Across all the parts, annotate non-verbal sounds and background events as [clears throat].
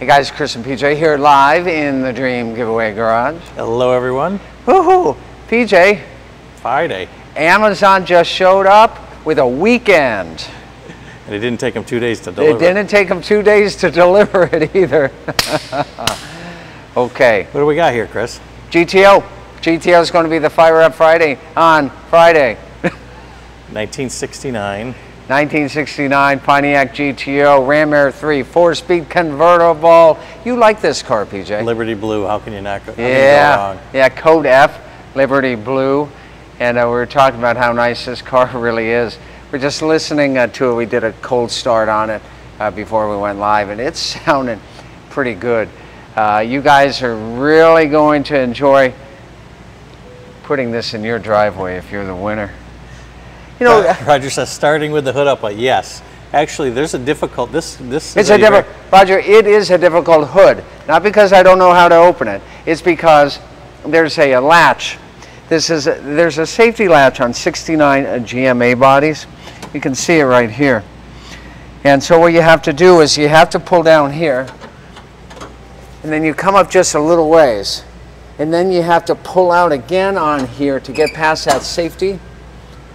Hey guys, Chris and PJ here live in the Dream Giveaway Garage. Hello, everyone. Woohoo! PJ, Friday. Amazon just showed up with a weekend. And it didn't take them two days to deliver It didn't take them two days to [laughs] deliver it either. [laughs] okay, What do we got here, Chris? GTO. GTO is going to be the Fire Up Friday on Friday. [laughs] 1969. 1969 Pontiac GTO Ram Air 3 four-speed convertible. You like this car, PJ? Liberty Blue. How can you not go, you go Yeah, wrong? yeah, Code F, Liberty Blue, and uh, we were talking about how nice this car [laughs] really is. We're just listening uh, to it. We did a cold start on it uh, before we went live, and it's [laughs] sounding pretty good. Uh, you guys are really going to enjoy putting this in your driveway if you're the winner. You know, Roger says starting with the hood up, but yes. Actually, there's a difficult, this, this It's is a different, Roger, it is a difficult hood. Not because I don't know how to open it. It's because there's a, a latch. This is, a, there's a safety latch on 69 GM A bodies. You can see it right here. And so what you have to do is you have to pull down here and then you come up just a little ways. And then you have to pull out again on here to get past that safety.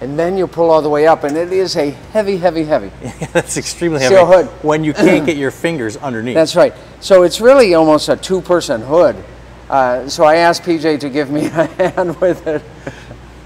And then you pull all the way up and it is a heavy, heavy, heavy. [laughs] That's extremely heavy. Steel hood. When you can't [clears throat] get your fingers underneath. That's right. So it's really almost a two-person hood. Uh, so I asked PJ to give me [laughs] a hand with it.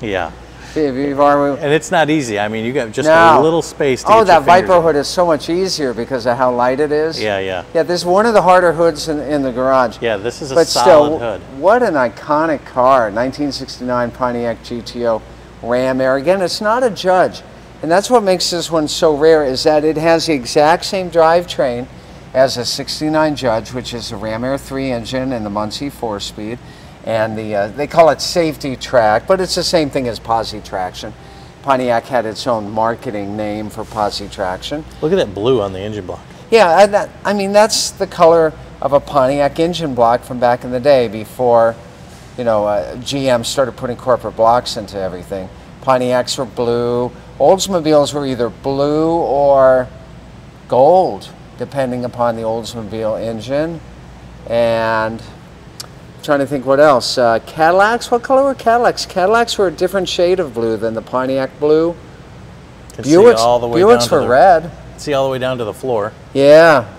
yeah. And it's not easy. I mean, you got just No. a little space to oh, that Viper in. hood is so much easier because of how light it is. Yeah, yeah. Yeah, this is one of the harder hoods in, in the garage. Yeah, this is a but solid still, hood. what an iconic car! 1969 Pontiac GTO Ram Air. Again, it's not a Judge, and that's what makes this one so rare. Is that it has the exact same drivetrain as a 69 Judge, which is a Ram Air 3 engine and the Muncie 4-speed, and the uh, they call it Safe-T-Track, but it's the same thing as Positraction. Pontiac had its own marketing name for Positraction. Look at that blue on the engine block. Yeah, I, that, I mean that's the color of a Pontiac engine block from back in the day before, you know, uh, GM started putting corporate blocks into everything. Pontiacs were blue. Oldsmobiles were either blue or gold, depending upon the Oldsmobile engine. And I'm trying to think what else. Uh, Cadillacs, what color were Cadillacs? Cadillacs were a different shade of blue than the Pontiac blue. See Buicks, all the way Buicks down were the, red. See all the way down to the floor. Yeah.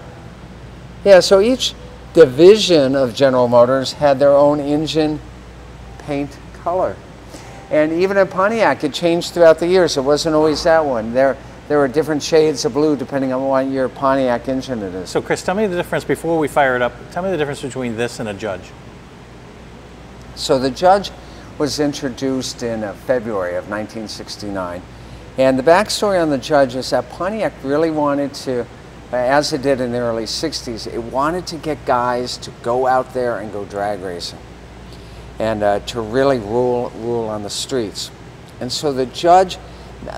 Yeah, so each division of General Motors had their own engine paint color. And even in Pontiac, it changed throughout the years. It wasn't always that one. There, there were different shades of blue depending on what your Pontiac engine it is. So, Chris, tell me the difference before we fire it up. Tell me the difference between this and a Judge. So the Judge was introduced in uh, February of 1969. And the backstory on the Judge is that Pontiac really wanted to, uh, as it did in the early 60s, it wanted to get guys to go out there and go drag racing and uh, to really rule, rule on the streets. And so the Judge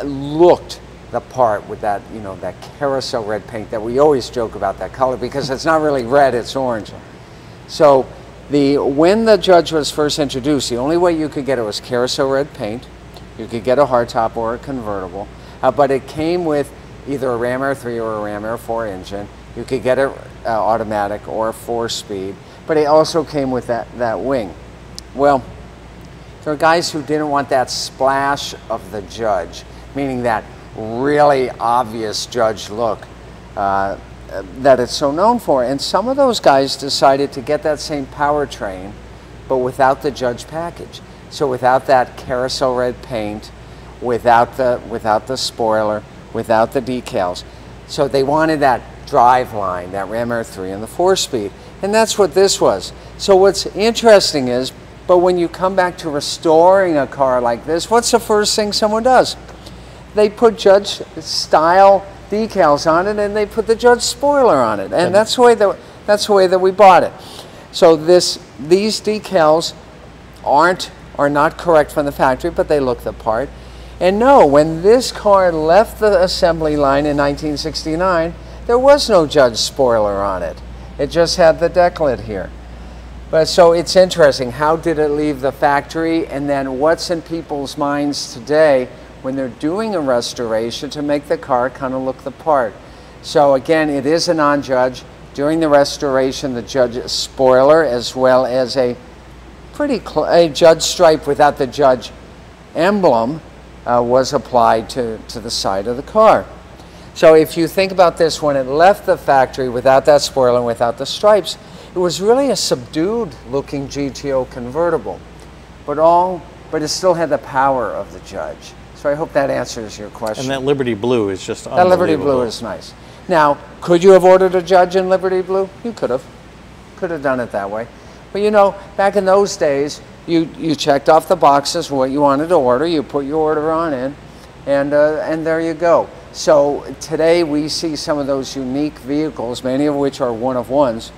looked the part with that, you know, that carousel red paint that we always joke about that color because it's not really red, it's orange. So the when the Judge was first introduced, the only way you could get it was carousel red paint. You could get a hardtop or a convertible, uh, but it came with either a Ram Air 3 or a Ram Air 4 engine. You could get it uh, automatic or a four-speed, but it also came with that, that wing. Well, there are guys who didn't want that splash of the Judge, meaning that really obvious Judge look. Uh, that it's so known for. And some of those guys decided to get that same powertrain, but without the Judge package. So without that carousel red paint, without the without the spoiler, without the decals. So they wanted that drive line, that Ram Air 3 and the four speed. And that's what this was. So what's interesting is, but when you come back to restoring a car like this, what's the first thing someone does? They put Judge style decals on it and they put the Judge spoiler on it. And that's the way that that's the way that we bought it. So this these decals aren't are not correct from the factory, but they look the part. And no, when this car left the assembly line in 1969, there was no Judge spoiler on it. It just had the deck lid here. But so it's interesting. How did it leave the factory? And then what's in people's minds today when they're doing a restoration to make the car kind of look the part? So again, it is a non-judge. during the restoration, the judge's spoiler, as well as a pretty a judge stripe without the judge emblem, uh, was applied to, to the side of the car. So if you think about this, when it left the factory without that spoiler and without the stripes, it was really a subdued looking GTO convertible, but all, but it still had the power of the Judge. So I hope that answers your question. And that Liberty Blue is just That Liberty Blue is nice. Now, could you have ordered a Judge in Liberty Blue? You could have. Could have done it that way. But you know, back in those days, you, you checked off the boxes what you wanted to order, you put your order on in, and, uh, and there you go. So today we see some of those unique vehicles, many of which are one of ones.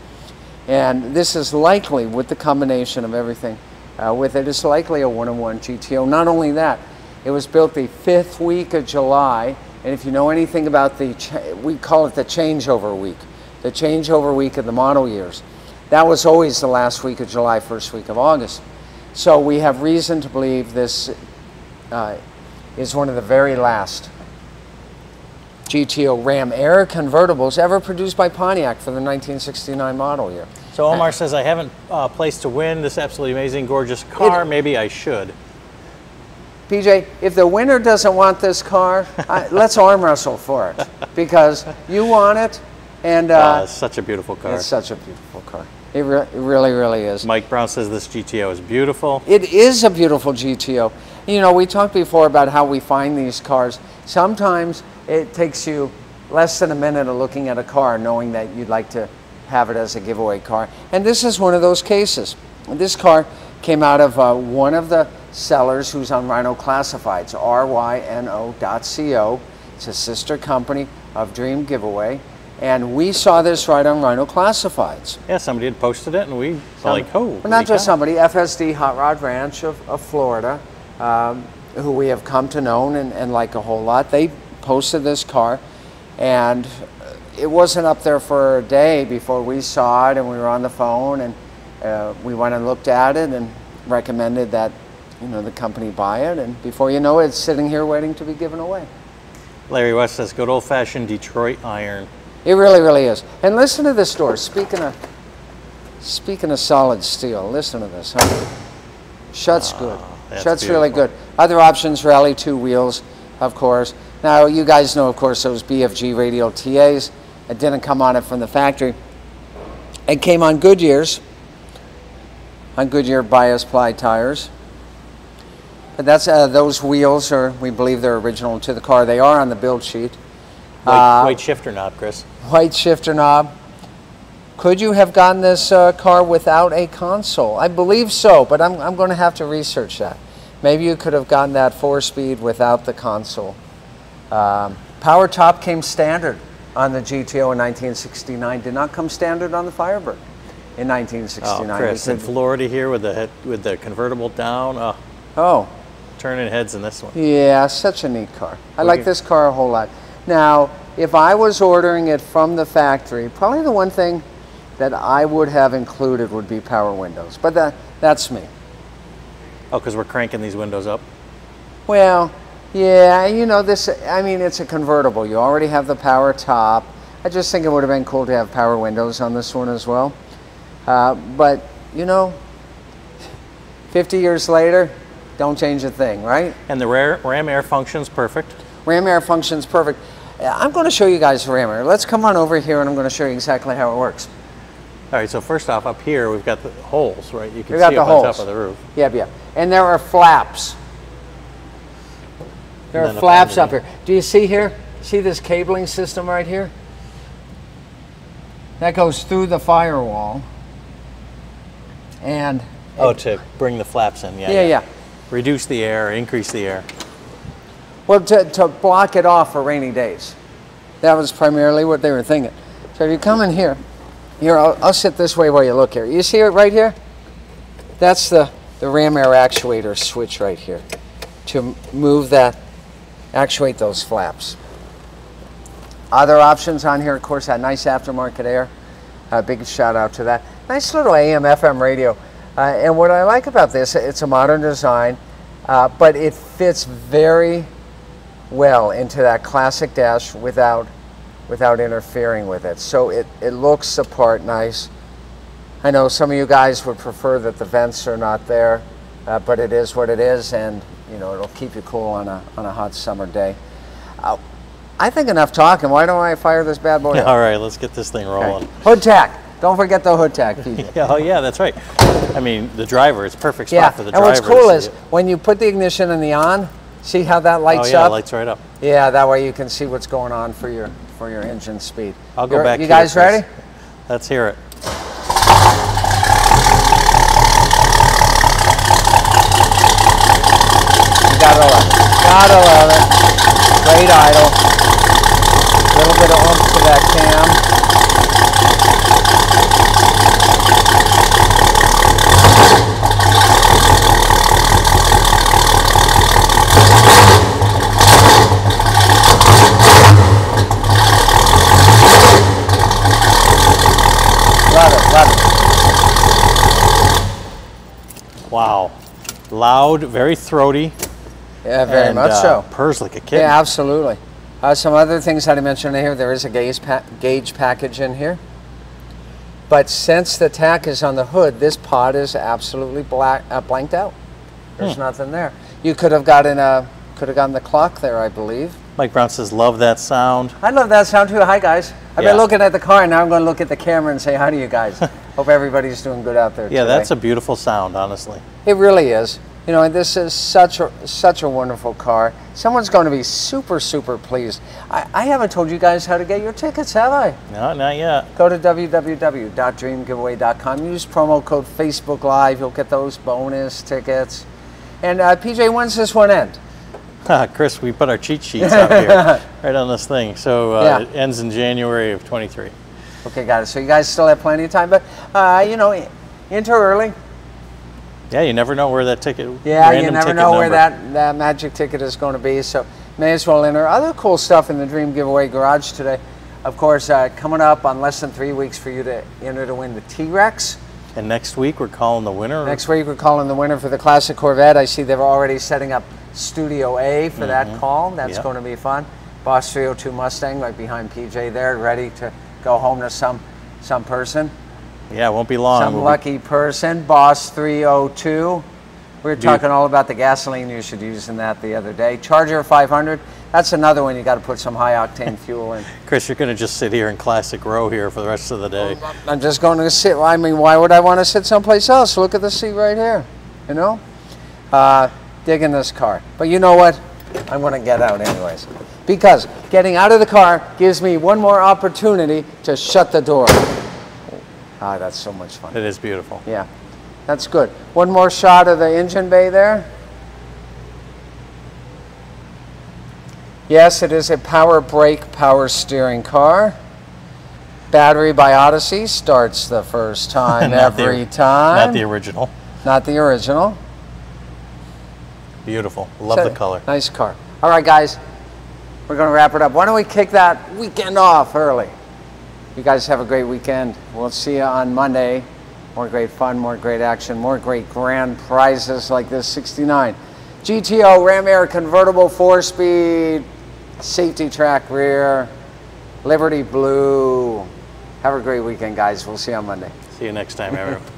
And this is likely, with the combination of everything uh, with it, it's likely a one of one GTO. Not only that, it was built the fifth week of July. And if you know anything about the, we call it the changeover week, the changeover week of the model years. That was always the last week of July, first week of August. So we have reason to believe this uh, is one of the very last GTO Ram Air convertibles ever produced by Pontiac for the 1969 model year. So Omar says, I haven't uh, placed to win this absolutely amazing, gorgeous car. Maybe I should. PJ, if the winner doesn't want this car, I, [laughs] let's arm wrestle for it because you want it, and Uh, uh, it's such a beautiful car. it's such a beautiful car. It, re- it really, really is. Mike Brown says this GTO is beautiful. It is a beautiful GTO. You know, we talked before about how we find these cars. Sometimes it takes you less than a minute of looking at a car knowing that you'd like to have it as a giveaway car. And this is one of those cases. This car came out of uh, one of the sellers who's on Rhino Classifieds, ryno.co. It's a sister company of Dream Giveaway. And we saw this right on Rhino Classifieds. Yeah, somebody had posted it, and we were like, oh. Well, not just cow. somebody, FSD Hot Rod Ranch of, of Florida, um, who we have come to know and, and like a whole lot. They posted this car, and it wasn't up there for a day before we saw it, and we were on the phone, and uh, we went and looked at it and recommended that you know the company buy it, and before you know it, it's sitting here waiting to be given away. Larry West says, good old fashioned Detroit iron. It really, really is. And listen to this door. Speaking of speaking of solid steel, listen to this. Huh? Shuts good. Ah, that's Shuts really good. Other options: rally two wheels, of course. Now you guys know, of course, those BFG radial TAs. It didn't come on it from the factory. It came on Goodyear's, on Goodyear bias ply tires. But that's uh, those wheels are, we believe, they're original to the car. They are on the build sheet. White, Uh, white shifter knob, Chris. white shifter knob. Could you have gotten this uh, car without a console? I believe so, but I'm, I'm going to have to research that. Maybe you could have gotten that four speed without the console. Um, power top came standard on the GTO in 1969. Did not come standard on the Firebird in 1969. Oh, 1969. Chris, in Florida here with the head, with the convertible down, oh, oh, turning heads in this one. Yeah, such a neat car. I We like can- this car a whole lot. Now, if I was ordering it from the factory, probably the one thing that I would have included would be power windows. But that, that's me. Oh, because we're cranking these windows up. Well, yeah, you know, this, I mean, it's a convertible. You already have the power top. I just think it would have been cool to have power windows on this one as well. Uh, but, you know, 50 years later, don't change a thing, right? And the Ram, Ram Air functions perfect. Ram Air functions perfect. I'm going to show you guys Ram Air. Let's come on over here and I'm going to show you exactly how it works. All right, so first off, up here we've got the holes, right? You can We got see the up on holes. top of the roof. Yep, yep. And there are flaps. There are then up flaps up here. Do you see here? See this cabling system right here? That goes through the firewall. And Oh, to bring the flaps in, yeah. yeah, yeah. Reduce the air, increase the air. Well, to, to block it off for rainy days. That was primarily what they were thinking. So if you come in here, here, I'll, I'll sit this way while you look here. You see it right here? That's the, the ram air actuator switch right here to move that, actuate those flaps. Other options on here, of course, that nice aftermarket air. A big shout out to that. Nice little AM FM radio. Uh, and what I like about this, it's a modern design, uh, but it fits very well into that classic dash without without interfering with it. So it, it looks apart nice. I know some of you guys would prefer that the vents are not there, uh, but it is what it is, and you know it'll keep you cool on a, on a hot summer day. Uh, I think enough talking. Why don't I fire this bad boy [laughs] up? All right, let's get this thing Okay. rolling. Hood tach. Don't forget the hood tach. [laughs] Yeah, oh yeah, that's right. I mean, the driver, it's perfect spot Yeah, for the and driver. what's cool is it. when you put the ignition in the on, see how that lights up? oh yeah, up? lights right up. Yeah, that way you can see what's going on for your for your engine speed. I'll go You're- back. You guys ready? Let's hear it. You gotta love it. Gotta love it. Great idle. A Little bit of oomph to that cam. Love it, love it. Wow, loud, very throaty. Yeah, very and, much uh, so. Purrs like a kid. Yeah, absolutely. Uh, some other things that I mentioned here, there is a gauge, pa- gauge package in here. But since the tach is on the hood, this pod is absolutely black, uh, blanked out. There's nothing there. You could have gotten a, could have gotten the clock there, I believe. Mike Brown says, "Love that sound." I love that sound too. Hi guys. I've Yeah. been looking at the car, and now I'm going to look at the camera and say hi to you guys. [laughs] Hope everybody's doing good out there. Yeah, today. that's a beautiful sound, honestly. It really is. You know, this is such a such a wonderful car. Someone's going to be super super pleased. I, I haven't told you guys how to get your tickets, have I? No, not yet. Go to www.dreamgiveaway.com. Use promo code Facebook Live. You'll get those bonus tickets. And uh, PJ, when's this one end? Chris, we put our cheat sheets out here, [laughs] right on this thing. So uh, Yeah. it ends in January of 23. Okay, got it. So you guys still have plenty of time, but uh, you know, enter early. Yeah, you never know where that ticket. Yeah, you never know where that, that magic ticket is going to be, so may as well enter. Other cool stuff in the Dream Giveaway Garage today. Of course, uh, coming up on less than three weeks for you to enter to win the T-Rex. And next week we're calling the winner. Next week, we're calling the winner for the Classic Corvette. I see they're already setting up Studio A for that call. That's Yep. going to be fun. Boss 302 Mustang right behind PJ there, ready to go home to some some person, Yeah, it won't be long. some We'll be- lucky person. Boss 302. We were talking all about the gasoline you should use in that the other day. Charger 500. That's another one you got to put some high octane fuel in. [laughs] Chris, you're going to just sit here in classic row here for the rest of the day. I'm just going to sit. I mean, why would I want to sit someplace else? Look at the seat right here. You know, uh, digging this car. But you know what? I'm going to get out anyways, because getting out of the car gives me one more opportunity to shut the door. Ah, that's so much fun. It is beautiful. Yeah, that's good. One more shot of the engine bay there. Yes, it is a power brake, power steering car. Battery by Odyssey starts the first [laughs] time Not the- every time. Not the original. Not the original. Beautiful. Love So, the color. Nice car. All right, guys, we're going to wrap it up. Why don't we kick that weekend off early? You guys have a great weekend. We'll see you on Monday. More great fun, more great action, more great grand prizes like this 69. GTO Ram Air convertible four speed, Safe-T-Track rear, Liberty Blue. Have a great weekend, guys. We'll see you on Monday. See you next time, everyone.